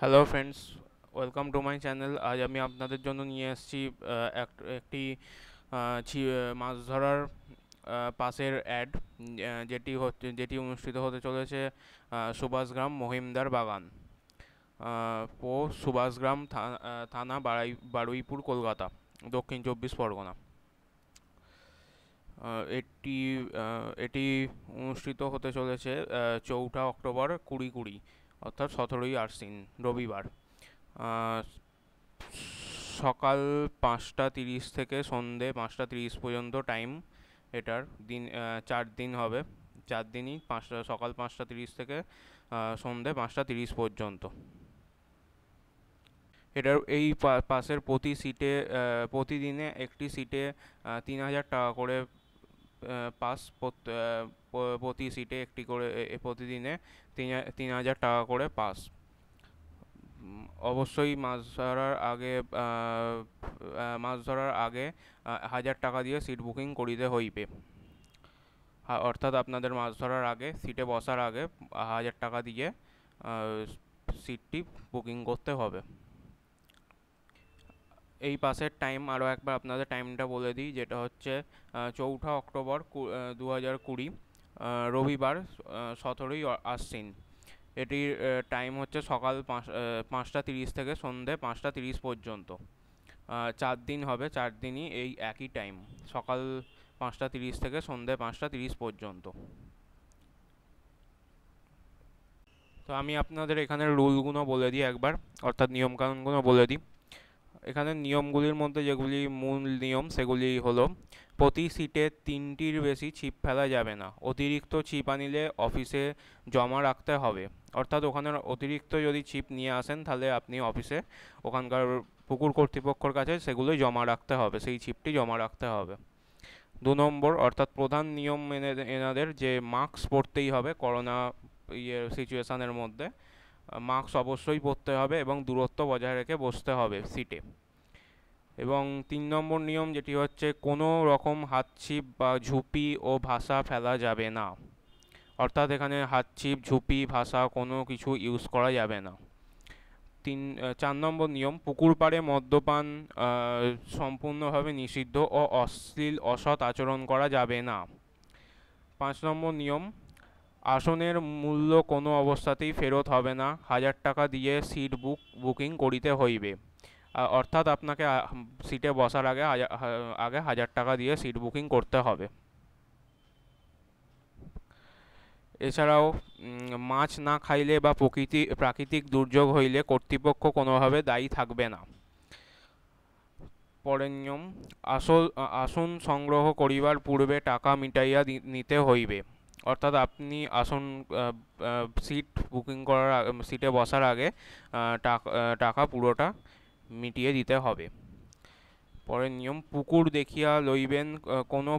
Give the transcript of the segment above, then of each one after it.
Hello friends welcome to my channel আজ আমি আপনাদের জন্য নিয়ে এসেছি একটি মাছ ধরার পাশের অ্যাড যেটি হচ্ছে যেটি অনুষ্ঠিত হতে চলেছে সুভাষগ্রাম মহিমদার বাগান। ও সুভাষগ্রাম থানা বাড়াই, বারুইপুর, কলকাতা, দক্ষিণ চব্বিশ পরগনা। এটি এটি অনুষ্ঠিত হতে চলেছে চৌঠা অক্টোবর কুড়ি কুড়ি। অর্থাৎ সতেরোই আশ্বিন, রবিবার। সকাল পাঁচটা তিরিশ থেকে সন্ধে পাঁচটা তিরিশ পর্যন্ত টাইম এটার দিন চার দিন হবে। চার দিনই পাঁচটা, সকাল পাঁচটা তিরিশ থেকে সন্ধে পাঁচটা তিরিশ পর্যন্ত। এটার এই পাশের প্রতি সিটে প্রতিদিনে একটি সিটে তিন হাজার টাকা করে পাস প্রতি সিটে একটি করে প্রতিদিনে তিন তিন হাজার টাকা করে পাস। অবশ্যই মাছ ধরার আগে মাছ ধরার আগে হাজার টাকা দিয়ে সিট বুকিং করিতে হইবে। অর্থাৎ আপনাদের মাছ ধরার আগে সিটে বসার আগে, হাজার টাকা দিয়ে সিটটি বুকিং করতে হবে। এই পাসের টাইম আরও একবার আপনাদের টাইমটা বলে দিই, যেটা হচ্ছে চৌঠা অক্টোবর দু হাজার কুড়ি রবিবার সতেরোই আশ্বিন। এটির টাইম হচ্ছে সকাল পাঁচ পাঁচটা তিরিশ থেকে সন্ধে পাঁচটা তিরিশ পর্যন্ত। চার দিন হবে, চার দিনই এই একই টাইম সকাল পাঁচটা তিরিশ থেকে সন্ধে পাঁচটা তিরিশ পর্যন্ত। তো আমি আপনাদের এখানে রুলগুলো বলে দিই একবার, অর্থাৎ নিয়মকানুনগুলো বলে দিই। এখানে নিয়মগুলির মধ্যে যেগুলি মূল নিয়ম, সেগুলি হলো, প্রতি সিটে তিনটির বেশি ছিপ ফেলা যাবে না। অতিরিক্ত ছিপ আনিলে অফিসে জমা রাখতে হবে। অর্থাৎ ওখানে অতিরিক্ত যদি ছিপ নিয়ে আসেন, তাহলে আপনি অফিসে ওখানকার পুকুর কর্তৃপক্ষর কাছে সেগুলো জমা রাখতে হবে, সেই ছিপটি জমা রাখতে হবে। দু নম্বর, অর্থাৎ প্রধান নিয়ম এনাদের যে মাস্ক পরতেই হবে, করোনা ইয়ে সিচুয়েশানের মধ্যে। মাস্ক অবশ্যই পরতে হবে এবং দূরত্ব বজায় রেখে বসতে হবে সিটে এবং তিন নম্বর নিয়ম যেটি হচ্ছে, কোনো রকম হাতছিপ বা ঝুপি ও ভাষা ফেলা যাবে না। অর্থাৎ এখানে হাতছিপ, ঝুপি ভাষা কোনো কিছু ইউজ করা যাবে না। তিন চার নম্বর নিয়ম, পুকুর পাড়ে মদ্যপান সম্পূর্ণভাবে নিষিদ্ধ ও অশ্লীল, অসৎ আচরণ করা যাবে না। পাঁচ নম্বর নিয়ম আসনের মূল্য কোনো অবস্থাতেই ফেরত হবে না। হাজার টাকা দিয়ে সিট বুক, বুকিং করিতে হইবে। অর্থাৎ আপনাকে সিটে বসার আগে আগে হাজার টাকা দিয়ে সিট বুকিং করতে হবে। এছাড়াও মাছ না খাইলে বা প্রকৃতি, প্রাকৃতিক দুর্যোগ হইলে কর্তৃপক্ষ কোনোভাবে দায়ী থাকবে না। পরের নিয়ম আসল আসন সংগ্রহ করিবার পূর্বে টাকা মিটাইয়া নিতে হইবে। অর্থাৎ আপনি আসন সিট বুকিং করার সিটে বসার আগে টাকা টাকা পুরোটা মিটিয়ে দিতে হবে। পরের নিয়ম, পুকুর দেখিয়া লইবেন কোনো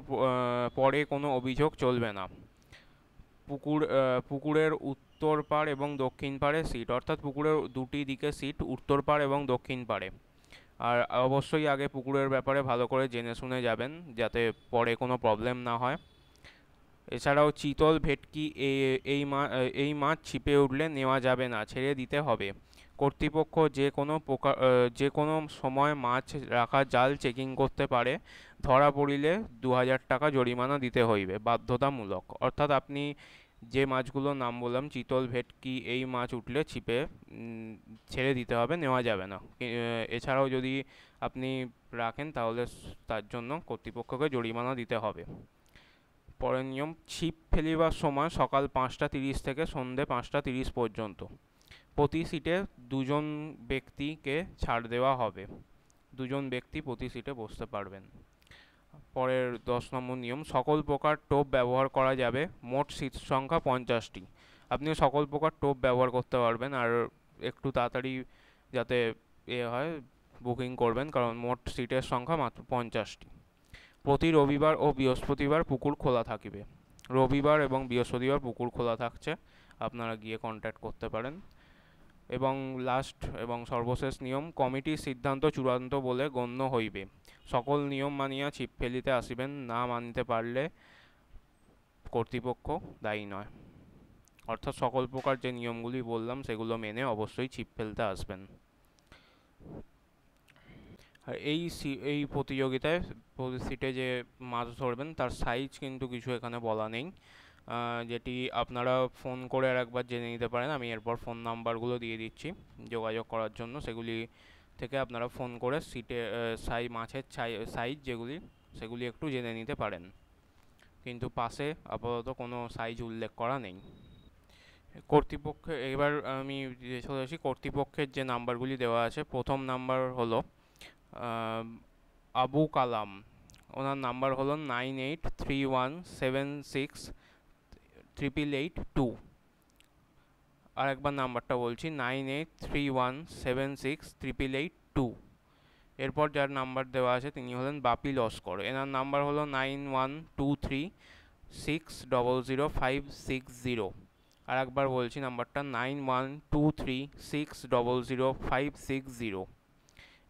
পরে কোনো অভিযোগ চলবে না। পুকুর পুকুরের উত্তর পাড় এবং দক্ষিণ পাড়ে সিট অর্থাৎ পুকুরের দুটি দিকে সিট উত্তর পাড় এবং দক্ষিণ পাড়ে। আর অবশ্যই আগে পুকুরের ব্যাপারে ভালো করে জেনে শুনে যাবেন, যাতে পরে কোনো প্রবলেম না হয়। এছাড়াও চিতল ভেটকি এই এই মাছ ছিপে উঠলে নেওয়া যাবে না, ছেড়ে দিতে হবে। কর্তৃপক্ষ যে কোনো প্রকার যে কোনো সময় মাছ রাখা জাল চেকিং করতে পারে। ধরা পড়িলে দু হাজার টাকা জরিমানা দিতে হইবে, বাধ্যতামূলক। অর্থাৎ আপনি যে মাছগুলোর নাম বললাম, চিতল ভেটকি, এই মাছ উঠলে ছিপে ছেড়ে দিতে হবে, নেওয়া যাবে না। এছাড়াও যদি আপনি রাখেন, তাহলে তার জন্য কর্তৃপক্ষকে জরিমানা দিতে হবে। পরের নিয়ম, ছিপ ফেলিবার সময় সকাল পাঁচটা তিরিশ থেকে সন্ধে পাঁচটা তিরিশ পর্যন্ত। প্রতি সিটে দুজন ব্যক্তিকে ছাড় দেওয়া হবে। দুজন ব্যক্তি প্রতি সিটে বসতে পারবেন। পরের দশ নম্বর নিয়ম, সকল প্রকার টোপ ব্যবহার করা যাবে। মোট সিট সংখ্যা পঞ্চাশটি। আপনি সকল প্রকার টোপ ব্যবহার করতে পারবেন আর একটু তাড়াতাড়ি যাতে এ হয়, বুকিং করবেন, কারণ মোট সিটের সংখ্যা মাত্র পঞ্চাশটি। প্রতি রবিবার ও বৃহস্পতিবার পুকুর খোলা থাকিবে। রবিবার এবং বৃহস্পতিবার পুকুর খোলা থাকছে, আপনারা গিয়ে কন্ট্যাক্ট করতে পারেন। এবং লাস্ট এবং সর্বশেষ নিয়ম কমিটির সিদ্ধান্ত চূড়ান্ত বলে গণ্য হইবে। সকল নিয়ম মানিয়া ছিপ ফেলিতে আসিবেন, না মানিতে পারলে কর্তৃপক্ষ দায়ী নয়। অর্থাৎ সকল প্রকার যে নিয়মগুলি বললাম, সেগুলো মেনে অবশ্যই ছিপ ফেলতে আসবেন। এই এই প্রতিযোগিতায় সিটে যে মাছ ধরবেন, তার সাইজ কিন্তু কিছু এখানে বলা নেই। যেটি আপনারা ফোন করে আর একবার জেনে নিতে পারেন। আমি এরপর ফোন নাম্বারগুলো দিয়ে দিচ্ছি যোগাযোগ করার জন্য। সেগুলি থেকে আপনারা ফোন করে সিটে সাই মাছের সাইজ যেগুলি, সেগুলি একটু জেনে নিতে পারেন। কিন্তু পাশে আপাতত কোনো সাইজ উল্লেখ করা নেই। কর্তৃপক্ষ, এবার আমি চলে আসি কর্তৃপক্ষের যে নাম্বারগুলি দেওয়া আছে, প্রথম নাম্বার হলো আবু কালাম। ওনার নাম্বার হলো nine eight three one seven six triple eight two. আর একবার নাম্বারটা বলছি, nine eight three one seven six triple eight two. এরপর যার নাম্বার দেওয়া আছে তিনি হলেন বাপি লস্কর এনার নাম্বার হলো nine one two three six double zero five six zero. আর একবার বলছি, নাম্বারটা nine one two three six double zero five six zero.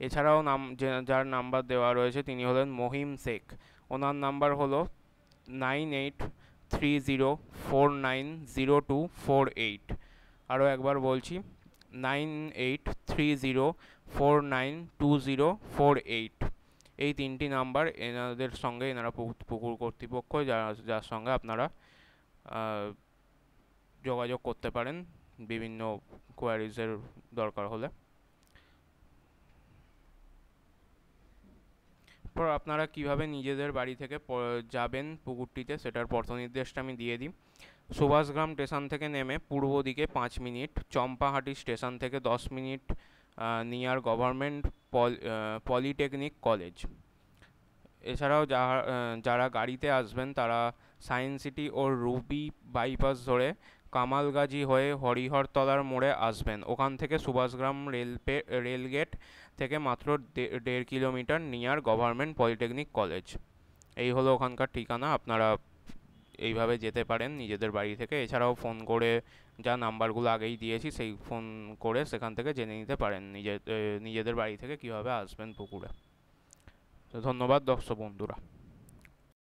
এছাড়াও নাম যার নাম্বার দেওয়া রয়েছে তিনি হলেন মহিম শেখ। ওনার নাম্বার হলো nine eight three zero four nine zero two four eight. আরও একবার বলছি, nine eight three zero four nine two zero four eight. এই তিনটি নাম্বার এনাদের সঙ্গে এনারা পুকুর কর্তৃপক্ষ যার যার সঙ্গে আপনারা যোগাযোগ করতে পারেন বিভিন্ন কোয়ারিজের দরকার হলে। তারপর আপনারা কীভাবে নিজেদের বাড়ি থেকে যাবেন পুকুরটিতে সেটার পথ নির্দেশটা আমি দিয়ে দিই। সুভাষগ্রাম স্টেশন থেকে নেমে পূর্ব দিকে পাঁচ মিনিট, চম্পাহাটি স্টেশন থেকে দশ minute near government polytechnic college. এছাড়াও যারা গাড়িতে আসবেন তারা সায়েন্স সিটি ও রুবি বাইপাস ধরে কামালগাজী হয়ে হরিহরতলার মোড়ে আসবেন। ওখান থেকে সুভাষগ্রাম রেলপে, রেলগেট থেকে মাত্র দেড় kilometre near government polytechnic college. এই হলো ওখানকার ঠিকানা, আপনারা এইভাবে যেতে পারেন নিজেদের বাড়ি থেকে। এছাড়াও ফোন করে যা নাম্বারগুলো আগেই দিয়েছি, সেই ফোন করে সেখান থেকে জেনে নিতে পারেন নিজে নিজেদের বাড়ি থেকে কীভাবে আসবেন পুকুরে। তো ধন্যবাদ দর্শক বন্ধুরা।